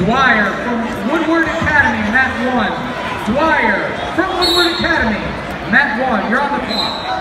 Dwyer from Woodward Academy, Mat 1. Dwyer from Woodward Academy, Mat 1. You're on the clock.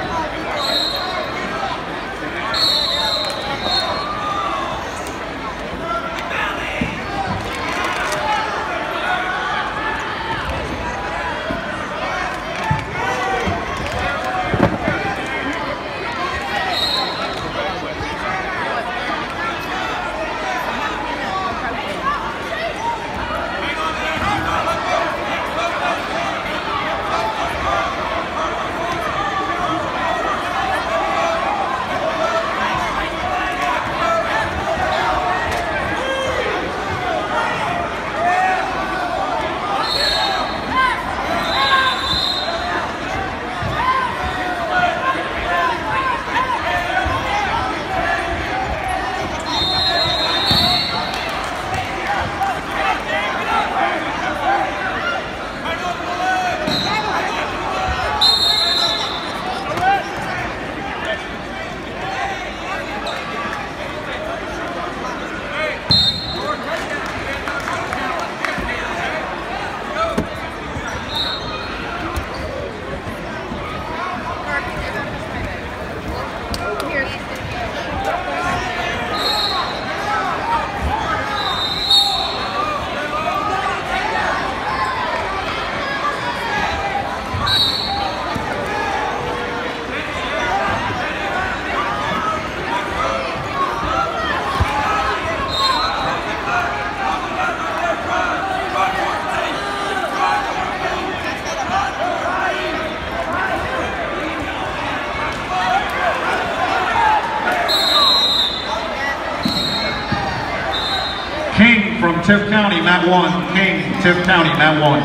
King from Tift County, Mat 1. King, Tift County, Mat 1.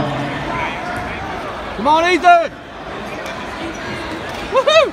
Come on, Ethan! Woohoo!